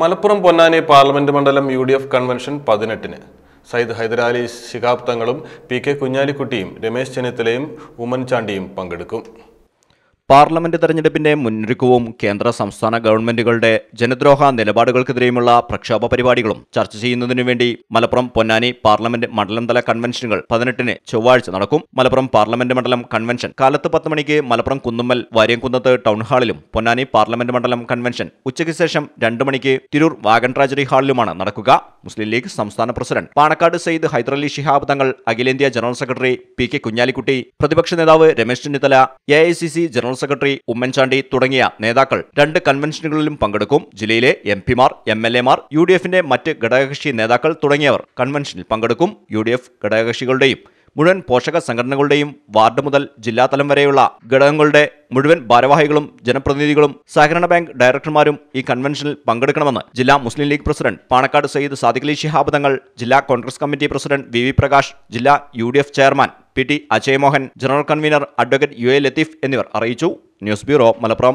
Malappuram Ponnani parliament മണ്ഡലം U D F convention പതിനെട്ടിന്. സയ്യിദ് ഹൈദരാലി ശിഹാബ് തങ്ങളും പി കെ കുഞ്ഞാലിക്കുട്ടിയും രമേശ് ചെന്നിത്തലയും ഉമ്മൻചാണ്ടിയും പങ്കെടുക്കും. പാർലമെന്റ് തെരഞ്ഞെടുപ്പിന്റെ മുന്നൊരുക്കവും കേന്ദ്ര സംസ്ഥാന ഗവൺമെന്റുകളുടെ ജനദ്രോഹ നിലപാടുകൾക്കെതിരെയുമുള്ള പ്രക്ഷോഭ പരിപാടികളും ചർച്ച ചെയ്യുന്നതിനു വേണ്ടി മലപ്പുറം പൊന്നാനി പാർലമെന്റ് മണ്ഡലം തല കൺവെൻഷനുകൾ പതിനെട്ടിന് ചൊവ്വാഴ്ച നടക്കും. മലപ്പുറം പാർലമെന്റ് മണ്ഡലം കൺവെൻഷൻ കാലത്ത് പത്ത് മണിക്ക് മലപ്പുറം കുന്നുമ്മൽ വാര്യംകുന്നത്ത് ടൗൺ ഹാളിലും പൊന്നാനി പാർലമെന്റ് മണ്ഡലം കൺവെൻഷൻ ഉച്ചയ്ക്ക് ശേഷം രണ്ടു മണിക്ക് തിരൂർ വാഗൺ ഹാളിലുമാണ് നടക്കുക. മുസ്ലിം ലീഗ് സംസ്ഥാന പ്രസിഡന്റ് പാണക്കാട് സയ്യിദ് ഹൈദരലി ശിഹാബ് തങ്ങൾ അഖിലേന്ത്യാ general secretary P K Kunhalikutty പ്രതിപക്ഷ നേതാവ് Ramesh Chennithala A C general secretary Oommen Chandy തുടങ്ങിയ നേതാക്കൾ രണ്ട് കൺവെൻഷനുകളിലും പങ്കെടുക്കും. ജില്ലയിലെ എം പിമാർ എം എൽ എമാർ യു ഡി എഫിന്റെ മറ്റ് ഘടകകക്ഷി നേതാക്കൾ തുടങ്ങിയവർ കൺവെൻഷനിൽ പങ്കെടുക്കും. യു ഡി എഫ് ഘടകകക്ഷികളുടെയും മുഴുവൻ പോഷക സംഘടനകളുടെയും വാർഡ് മുതൽ ജില്ലാതലം വരെയുള്ള ഘടകങ്ങളുടെ മുഴുവൻ ഭാരവാഹികളും ജനപ്രതിനിധികളും സഹകരണ ബാങ്ക് ഡയറക്ടർമാരും ഈ കൺവെൻഷനിൽ പങ്കെടുക്കണമെന്ന് ജില്ലാ മുസ്ലിം ലീഗ് പ്രസിഡന്റ് പാണക്കാട് സയ്യിദ് സാദിഖ് അലി ശിഹാബ് തങ്ങൾ ജില്ലാ Congress committee president V V Prakash ജില്ലാ U chairman P T Ajay Mohan general convener advocate U A Latheef എന്നിവർ അറിയിച്ചു. News bureau Malappuram.